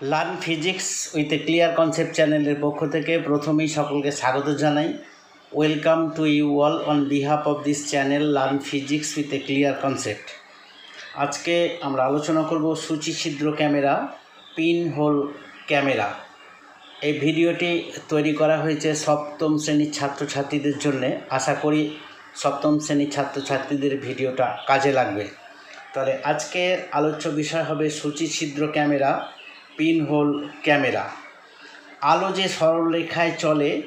Learn physics with a clear concept চ্যানেলের পক্ষ থেকে প্রথমেই সকলকে স্বাগত জানাই। Welcome to you all on behalf of this channel learn physics with a clear concept. আজকে আমরা আলোচনা করব সূচি ছিদ্র ক্যামেরা, পিন হোল ক্যামেরা। এই ভিডিওটি তৈরি করা হয়েছে সপ্তম শ্রেণির ছাত্রছাত্রীদের জন্য। আশা করি সপ্তম শ্রেণির ছাত্রছাত্রীদের ভিডিওটা কাজে লাগবে। তাহলে আজকের আলোচ্য বিষয় হবে সূচি ছিদ্র ক্যামেরা। Pin whole camera. আলো যে সরলরেখায় চলে,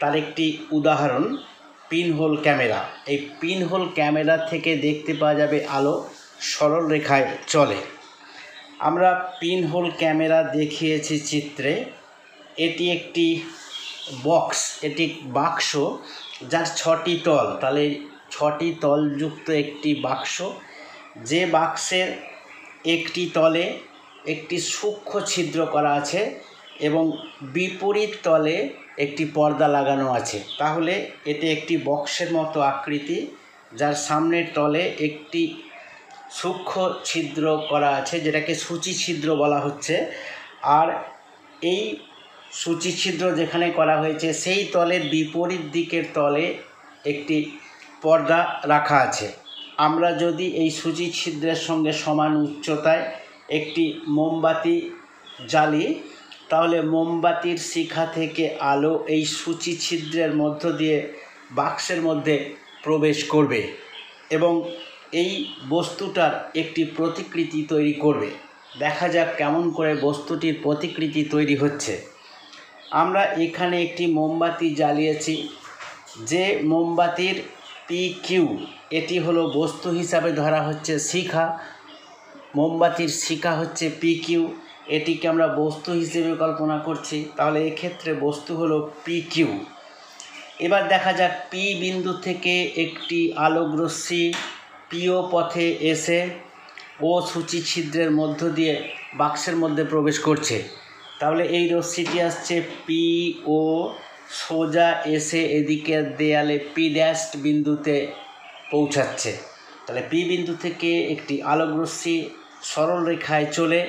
তার একটি উদাহরণ পিন হোল ক্যামেরা। এই পিন হোল ক্যামেরা থেকে দেখতে পাওয়া যাবে আলো সরল রেখায় চলে। আমরা পিন হোল ক্যামেরা দেখিয়েছি চিত্রে। এটি একটি বক্স, এটি বাক্স যার ছটি তল। তাহলে ছটি তলযুক্ত একটি বাক্স। যে বাক্সের একটি তলে একটি সূক্ষ্ম ছিদ্র করা আছে এবং বিপরীত তলে একটি পর্দা লাগানো আছে। তাহলে এটি একটি বক্সের মতো আকৃতি, যার সামনের তলে একটি সূক্ষ্ম ছিদ্র করা আছে, যেটাকে সূচি ছিদ্র বলা হচ্ছে। আর এই সূচি ছিদ্র যেখানে করা হয়েছে, সেই তলের বিপরীত দিকের তলে একটি পর্দা রাখা আছে। আমরা যদি এই সূচি ছিদ্রের সঙ্গে সমান উচ্চতায় একটি মোমবাতি জ্বালি, তাহলে মোমবাতির শিখা থেকে আলো এই সূচি ছিদ্রের মধ্য দিয়ে বাক্সের মধ্যে প্রবেশ করবে এবং এই বস্তুটার একটি প্রতিকৃতি তৈরি করবে। দেখা যাক কেমন করে বস্তুটির প্রতিকৃতি তৈরি হচ্ছে। আমরা এখানে একটি মোমবাতি জ্বালিয়েছি, যে মোমবাতির পি কিউ এটি হলো বস্তু হিসাবে ধরা হচ্ছে শিখা। মোমবাতির শিকা হচ্ছে পি কিউ এটিকে আমরা বস্তু হিসেবে কল্পনা করছি। তাহলে এক্ষেত্রে বস্তু হলো পি কিউ এবার দেখা যাক পি বিন্দু থেকে একটি আলোকরশ্মি পিও পথে এসে ও সূচি ছিদ্রের মধ্য দিয়ে বাক্সের মধ্যে প্রবেশ করছে। তাহলে এই রশ্মিটি আসছে পি ও সোজা এসে এদিকের দেয়ালে পি ড্যাশ বিন্দুতে পৌঁছাচ্ছে। তাহলে পি বিন্দু থেকে একটি আলোকরশ্মি সরল রেখায় চলে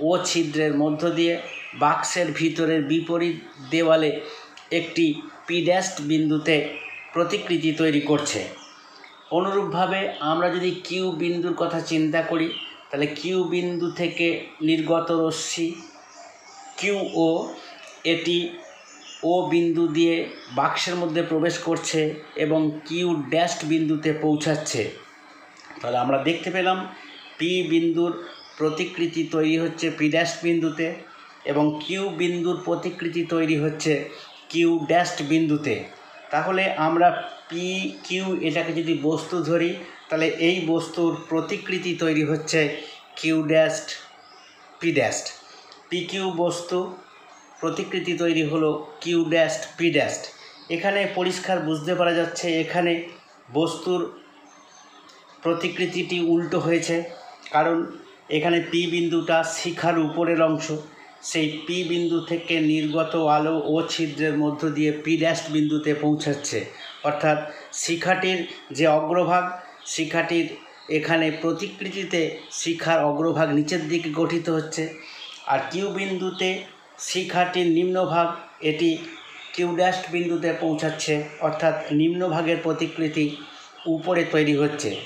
ও ছিদ্রের মধ্য দিয়ে বাক্সের ভিতরের বিপরীত দেওয়ালে একটি পিড্যাস্ট বিন্দুতে প্রতিকৃতি তৈরি করছে। অনুরূপভাবে আমরা যদি কিউ বিন্দুর কথা চিন্তা করি, তাহলে কিউ বিন্দু থেকে নির্গত রশ্মি কিউ ও এটি ও বিন্দু দিয়ে বাক্সের মধ্যে প্রবেশ করছে এবং কিউ ড্যাশ বিন্দুতে পৌঁছাচ্ছে। তাহলে আমরা দেখতে পেলাম পি বিন্দুর প্রতিকৃতি তৈরি হচ্ছে পি ড্যাশ বিন্দুতে এবং কিউ বিন্দুর প্রতিকৃতি তৈরি হচ্ছে কিউ ড্যাশ বিন্দুতে। তাহলে আমরা পি কিউ এটাকে যদি বস্তু ধরি, তাহলে এই বস্তুর প্রতিকৃতি তৈরি হচ্ছে Q dash P dash P Q বস্তু প্রতিকৃতি তৈরি হলো কিউ ড্যাশ পি ড্যাশ এখানে পরিষ্কার বুঝতে পারা যাচ্ছে, এখানে বস্তুর প্রতিকৃতিটি উল্টো হয়েছে। কারণ এখানে পি বিন্দুটা শিখার উপরের অংশ। সেই পি বিন্দু থেকে নির্গত আলো ও ছিদ্রের মধ্য দিয়ে পি ড্যাশ বিন্দুতে পৌঁছাচ্ছে। অর্থাৎ শিখাটির যে অগ্রভাগ, শিখাটির এখানে প্রতিকৃতিতে শিখার অগ্রভাগ নিচের দিকে গঠিত হচ্ছে। আর কিউ বিন্দুতে শিখাটির নিম্নভাগ, এটি কিউ ড্যাশ বিন্দুতে পৌঁছাচ্ছে। অর্থাৎ নিম্নভাগের প্রতিকৃতি উপরে তৈরি হচ্ছে।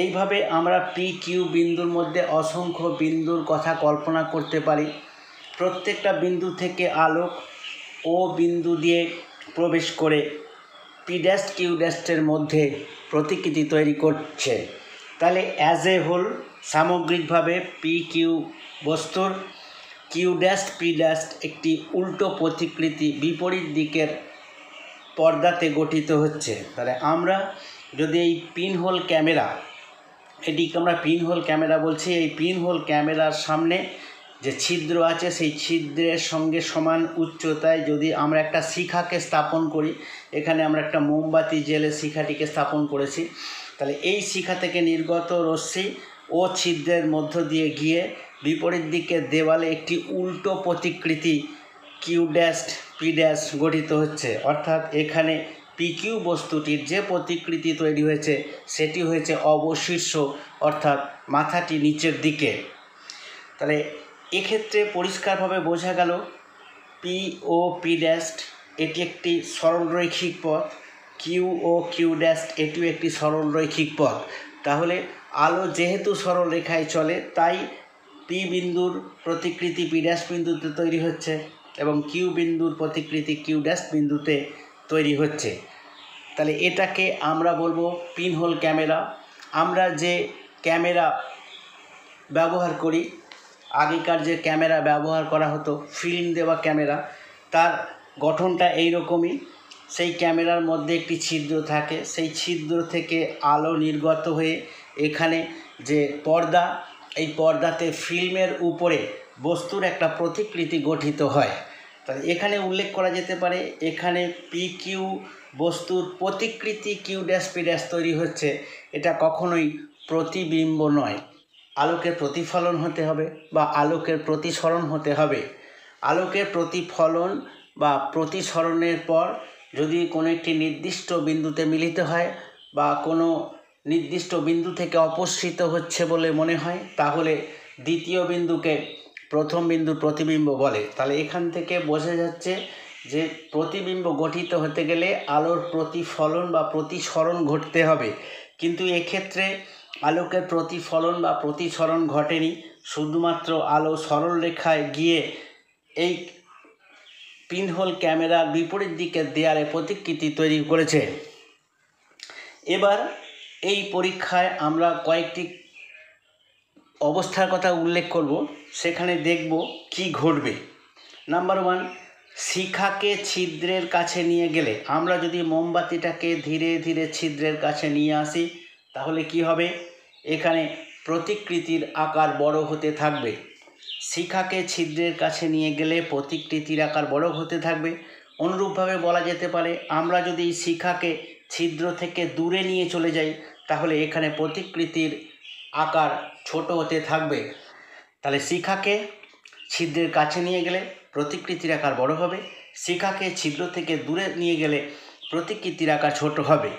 এইভাবে আমরা পি কিউ বিন্দুর মধ্যে অসংখ্য বিন্দুর কথা কল্পনা করতে পারি। প্রত্যেকটা বিন্দু থেকে আলোক ও বিন্দু দিয়ে প্রবেশ করে পি ড্যাশ কিউ ড্যাশের মধ্যে প্রতিকৃতি তৈরি করছে। তাহলে অ্যাজ এ হোল সামগ্রিকভাবে পি কিউ বস্তুর কিউ ড্যাশ পি ড্যাশ একটি উল্টো প্রতিকৃতি বিপরীত দিকের পর্দাতে গঠিত হচ্ছে। তাহলে আমরা যদি এই পিন হোল ক্যামেরা এটিকে আমরা পিন হোল ক্যামেরা বলছি। এই পিন হোল ক্যামেরার সামনে যে ছিদ্র আছে, সেই ছিদ্রের সঙ্গে সমান উচ্চতায় যদি আমরা একটা শিখাকে স্থাপন করি, এখানে আমরা একটা মোমবাতি জেলে শিখাটিকে স্থাপন করেছি। তাহলে এই শিখা থেকে নির্গত রশ্মি ও ছিদ্রের মধ্য দিয়ে গিয়ে বিপরীত দিকের দেওয়ালে একটি উল্টো প্রতিকৃতি কিউ ড্যাশ পি ড্যাশ গঠিত হচ্ছে। অর্থাৎ এখানে পিকিউ বস্তুটির যে প্রতিকৃতি তৈরি হয়েছে, সেটি হয়েছে অবশীর্ষ, অর্থাৎ মাথাটি নিচের দিকে। তাহলে এক্ষেত্রে পরিষ্কারভাবে বোঝা গেল পি ও পি ড্যাস্ট এটি একটি সরলরৈখিক পথ। কিউ ও কিউ ড্যাস্ট এটিও একটি সরলরৈখিক পথ। তাহলে আলো যেহেতু সরল রেখায় চলে, তাই পি বিন্দুর প্রতিকৃতি পি ড্যাশ বিন্দুতে তৈরি হচ্ছে এবং কিউ বিন্দুর প্রতিকৃতি কিউ ড্যাশ বিন্দুতে তৈরি হচ্ছে। তাহলে এটাকে আমরা বলব পিনহোল ক্যামেরা। আমরা যে ক্যামেরা ব্যবহার করি, আগেকার যে ক্যামেরা ব্যবহার করা হতো, ফিল্ম দেওয়া ক্যামেরা, তার গঠনটা এই রকমই সেই ক্যামেরার মধ্যে একটি ছিদ্র থাকে। সেই ছিদ্র থেকে আলো নির্গত হয়ে এখানে যে পর্দা, এই পর্দাতে ফিল্মের উপরে বস্তুর একটা প্রতিকৃতি গঠিত হয়। তাহলে এখানে উল্লেখ করা যেতে পারে, এখানে পি কিউ বস্তুর প্রতিকৃতি কিউ ড্যাশ পি ড্যাশ তৈরি হচ্ছে, এটা কখনোই প্রতিবিম্ব নয়। আলোকের প্রতিফলন হতে হবে বা আলোকের প্রতিসরণ হতে হবে। আলোকের প্রতিফলন বা প্রতিসরণের পর যদি কোনো একটি নির্দিষ্ট বিন্দুতে মিলিত হয় বা কোনো নির্দিষ্ট বিন্দু থেকে অপসৃত হচ্ছে বলে মনে হয়, তাহলে দ্বিতীয় বিন্দুকে প্রথম বিন্দুর প্রতিবিম্ব বলে। তাহলে এখান থেকে বোঝা যাচ্ছে যে প্রতিবিম্ব গঠিত হতে গেলে আলোর প্রতিফলন বা প্রতিসরণ ঘটতে হবে। কিন্তু এক্ষেত্রে আলোকের প্রতিফলন বা প্রতিসরণ ঘটেনি। শুধুমাত্র আলো সরল রেখায় গিয়ে এই পিনহোল ক্যামেরার বিপরীত দিকের দেয়ালে প্রতিকৃতি তৈরি করেছে। এবার এই পরীক্ষায় আমরা কয়েকটি অবস্থার কথা উল্লেখ করব, সেখানে দেখব কি ঘটবে। নাম্বার ওয়ান শিখাকে ছিদ্রের কাছে নিয়ে গেলে, আমরা যদি মোমবাতিটাকে ধীরে ধীরে ছিদ্রের কাছে নিয়ে আসি, তাহলে কি হবে? এখানে প্রতিকৃতির আকার বড় হতে থাকবে। শিখাকে ছিদ্রের কাছে নিয়ে গেলে প্রতিকৃতির আকার বড় হতে থাকবে। অনুরূপভাবে বলা যেতে পারে, আমরা যদি শিখাকে ছিদ্র থেকে দূরে নিয়ে চলে যাই, তাহলে এখানে প্রতিকৃতির আকার ছোট হতে থাকবে। তাহলে শিখাকে ছিদ্রের কাছে নিয়ে গেলে প্রতিকৃতির আকার বড় হবে। শিখাকে ছিদ্র থেকে দূরে নিয়ে গেলে প্রতিকৃতির আকার ছোট হবে।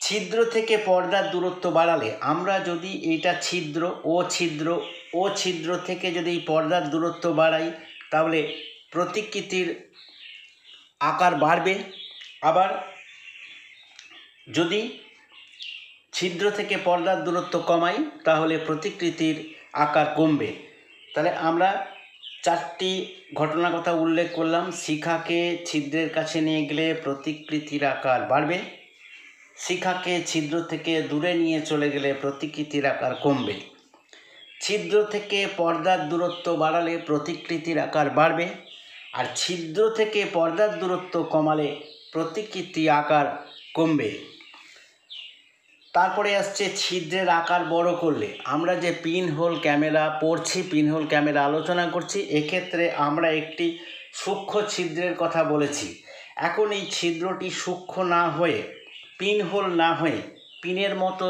ছিদ্র থেকে পর্দার দূরত্ব বাড়ালে আমরা যদি এটা ছিদ্র, ও ছিদ্র ও ছিদ্র থেকে যদি এই পর্দার দূরত্ব বাড়াই, তাহলে প্রতিকৃতির আকার বাড়বে। আবার যদি ছিদ্র থেকে পর্দার দূরত্ব কমাই, তাহলে প্রতিকৃতির আকার কমবে। তাহলে আমরা চারটি ঘটনার কথা উল্লেখ করলাম। শিখাকে ছিদ্রের কাছে নিয়ে গেলে প্রতিকৃতির আকার বাড়বে। শিখাকে ছিদ্র থেকে দূরে নিয়ে চলে গেলে প্রতিকৃতির আকার কমবে। ছিদ্র থেকে পর্দার দূরত্ব বাড়ালে প্রতিকৃতির আকার বাড়বে। আর ছিদ্র থেকে পর্দার দূরত্ব কমালে প্রতিকৃতি আকার কমবে। তারপরে আসছে ছিদ্রের আকার বড় করলে। আমরা যে পিন হোল ক্যামেরা পড়ছি পিন হোল ক্যামেরা আলোচনা করছি, এক্ষেত্রে আমরা একটি সূক্ষ্ম ছিদ্রের কথা বলেছি। এখন এই ছিদ্রটি সূক্ষ্ম না হয়ে পিন হোল না হয়ে, পিনের মতো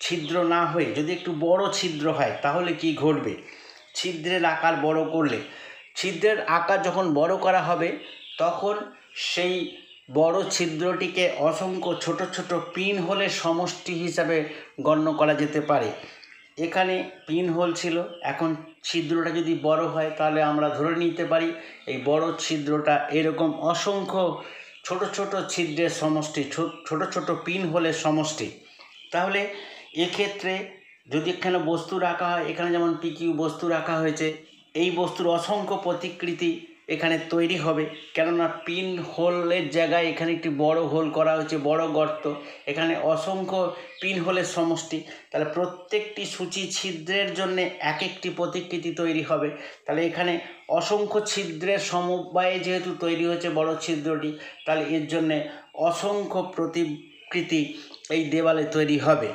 ছিদ্র না হয়ে যদি একটু বড় ছিদ্র হয়, তাহলে কি ঘটবে? ছিদ্রের আকার বড় করলে। ছিদ্রের আকার যখন বড় করা হবে, তখন সেই বড় ছিদ্রটিকে অসংখ্য ছোট ছোট পিন হোলের সমষ্টি হিসাবে গণ্য করা যেতে পারে। এখানে পিন হোল ছিল। এখন ছিদ্রটা যদি বড় হয়, তাহলে আমরা ধরে নিতে পারি এই বড় ছিদ্রটা এরকম অসংখ্য ছোট ছোট ছিদ্রের সমষ্টি ছোট ছোট পিন হোলের সমষ্টি। তাহলে এক্ষেত্রে যদি এখানে বস্তু রাখা হয়, এখানে যেমন পিকিউ বস্তু রাখা হয়েছে, এই বস্তুর অসংখ্য প্রতিকৃতি এখানে তৈরি হবে। কেননা পিন হোলের জায়গায় এখানে একটি বড় হোল করা হয়েছে, বড় গর্ত। এখানে অসংখ্য পিন হোলের সমষ্টি। তাহলে প্রত্যেকটি সূচি ছিদ্রের জন্য এক একটি প্রতিকৃতি তৈরি হবে। তাহলে এখানে অসংখ্য ছিদ্রের সমবায়ে যেহেতু তৈরি হয়েছে বড় ছিদ্রটি, তাহলে এর জন্যে অসংখ্য প্রতিকৃতি এই দেওয়ালে তৈরি হবে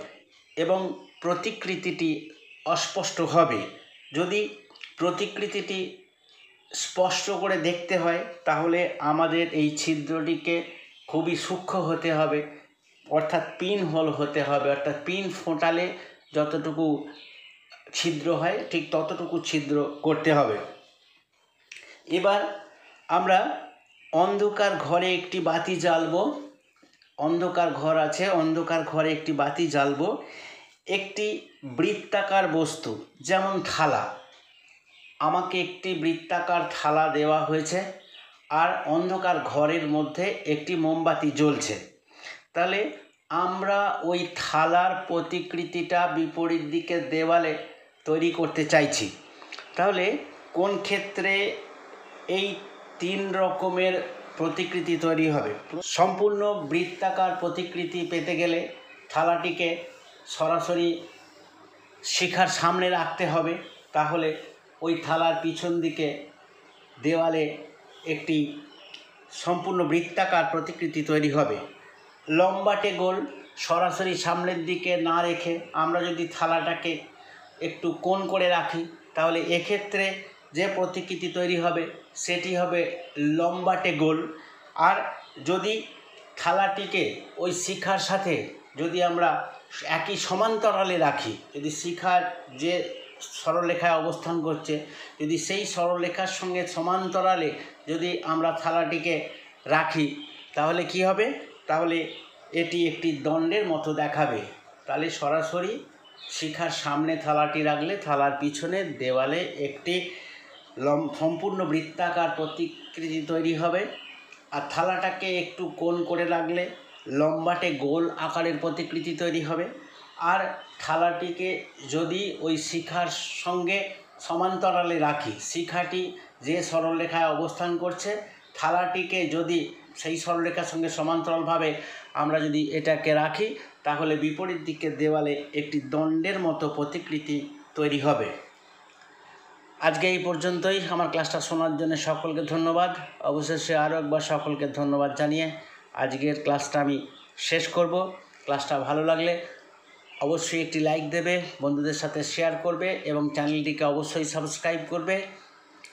এবং প্রতিকৃতিটি অস্পষ্ট হবে। যদি প্রতিকৃতিটি স্পষ্ট করে দেখতে হয়, তাহলে আমাদের এই ছিদ্রটিকে খুবই সূক্ষ্ম হতে হবে। অর্থাৎ পিন হোল হতে হবে, অর্থাৎ পিন ফোটালে যতটুকু ছিদ্র হয়, ঠিক ততটুকু ছিদ্র করতে হবে। এবার আমরা অন্ধকার ঘরে একটি বাতি জ্বালবো। অন্ধকার ঘর আছে, অন্ধকার ঘরে একটি বাতি জ্বালবো। একটি বৃত্তাকার বস্তু, যেমন থালা। আমাকে একটি বৃত্তাকার থালা দেওয়া হয়েছে আর অন্ধকার ঘরের মধ্যে একটি মোমবাতি জ্বলছে। তাহলে আমরা ওই থালার প্রতিকৃতিটা বিপরীত দিকের দেওয়ালে তৈরি করতে চাইছি। তাহলে কোন ক্ষেত্রে এই তিন রকমের প্রতিকৃতি তৈরি হবে? সম্পূর্ণ বৃত্তাকার প্রতিকৃতি পেতে গেলে থালাটিকে সরাসরি শিখার সামনে রাখতে হবে। তাহলে ওই থালার পিছন দিকে দেওয়ালে একটি সম্পূর্ণ বৃত্তাকার প্রতিকৃতি তৈরি হবে। লম্বাটে গোল সরাসরি সামনের দিকে না রেখে আমরা যদি থালাটাকে একটু কোণ করে রাখি, তাহলে এক্ষেত্রে যে প্রতিকৃতি তৈরি হবে, সেটি হবে লম্বাটে গোল আর যদি থালাটিকে ওই শিখার সাথে যদি আমরা একই সমান্তরালে রাখি, যদি শিখার যে সরলরেখায় অবস্থান করছে। যদি সেই সরলরেখার সঙ্গে সমান্তরালে যদি আমরা থালাটিকে রাখি, তাহলে কি হবে? তাহলে এটি একটি দণ্ডের মতো দেখাবে। তাহলে সরাসরি শিখার সামনে থালাটি রাখলে থালার পিছনে দেওয়ালে একটি লম সম্পূর্ণ বৃত্তাকার প্রতিকৃতি তৈরি হবে। আর থালাটাকে একটু কোণ করে রাখলে লম্বাটে গোল আকারের প্রতিকৃতি তৈরি হবে। আর থালাটিকে যদি ওই শিখার সঙ্গে সমান্তরালে রাখি, শিখাটি যে সরলরেখায় অবস্থান করছে থালাটিকে যদি সেই সরলরেখার সঙ্গে সমান্তরালভাবে আমরা যদি এটাকে রাখি, তাহলে বিপরীত দিকের দেওয়ালে একটি দণ্ডের মতো প্রতিকৃতি তৈরি হবে। আজকে এই পর্যন্তই। আমার ক্লাসটা শোনার জন্য সকলকে ধন্যবাদ। অবশেষে আরও একবার সকলকে ধন্যবাদ জানিয়ে আজকের ক্লাসটা আমি শেষ করব। ক্লাসটা ভালো লাগলে অবশ্যই একটি লাইক দেবে, বন্ধুদের সাথে শেয়ার করবে এবং চ্যানেলটিকে অবশ্যই সাবস্ক্রাইব করবে।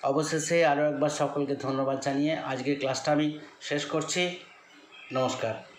অবশেষে আরও একবার সকলকে ধন্যবাদ জানিয়ে আজকের ক্লাসটা আমি শেষ করছি। নমস্কার।